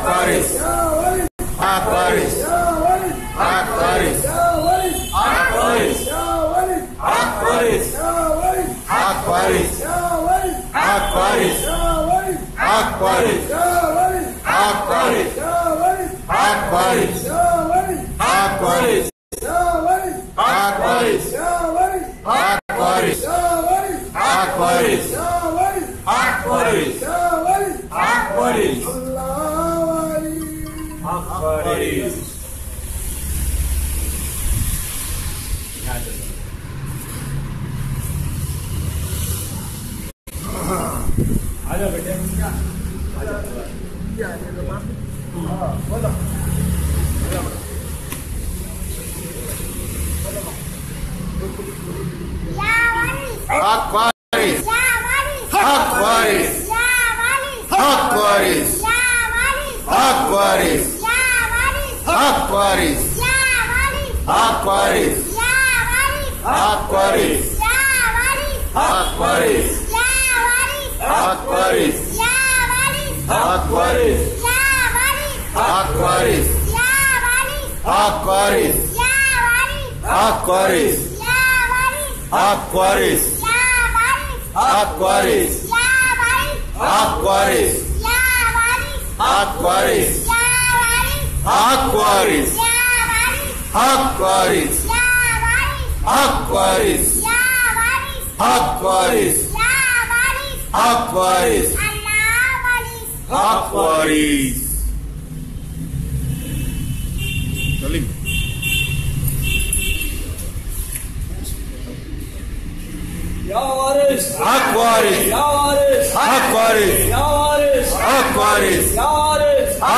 Aquarius. Aquarius. Aquarius. Aquarius. Aquarius. Aquarius. Aquarius. Aquarius. Aquarius. Aquarius. Aquarius. Aquarius. Aquarius. عفريت الله ولي عفريت आजा बेटे आजा क्या है बाबा हां बोलो बोलो बोलो Aquarius. Aquarius. Aquarius. Aquarius. Aquarius. Aquarius. Aquarius. Aquarius. Aquarius. Aquarius. Aquarius. Aquarius. Aquarius. Aquarius. Aquarius. Aquarius. Aquarius. Aquarius. Aquarius. Aquarius. Aquarius. Aquarius. Aquarius. Aquarius. Aquarius. Aquarius. Aquários.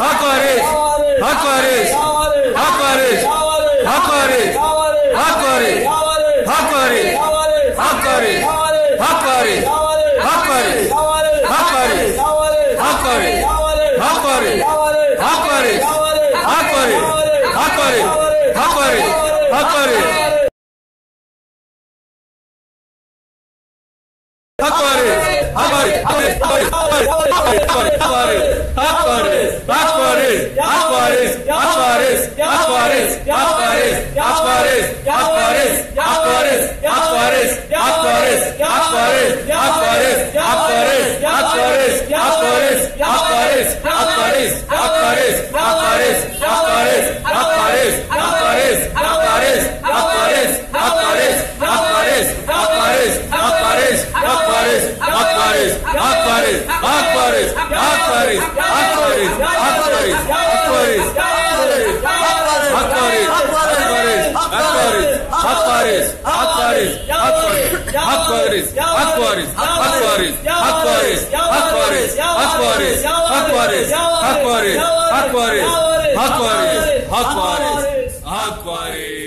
Yavaris. Aquarius. Yavaris. Aquarius. Yavaris. Aquarius. Yavaris. Aquarius. Yavaris. Aquarius. Yavaris. Aquarius. Yavaris. Aquarius. Yavaris. Aquarius. Yavaris. Aquarius. Yavaris. Aquarius. Yavaris. Aquarius. Yavaris. Aquarius. Yavaris. Aquarius. Yavaris. Aquarius. Aquarius. Aquarius. Aquarius. Aquarius. Aquarius. Aquarius. Aquarius. Aquarius. Aquarius. Aquarius. Aquarius. Aquarius. Aquarius. Aquarius. Aquarius. Aquarius. Aquarius. Aquarius. Aquarius. Aquarius. Aquarius. Aquarius. Aquarius. Aquarius. Aquarius. Aquarius. აქ არის აქ არის აქ არის აქ არის აქ არის აქ არის აქ არის აქ არის აქ არის აქ არის აქ არის აქ არის აქ არის აქ არის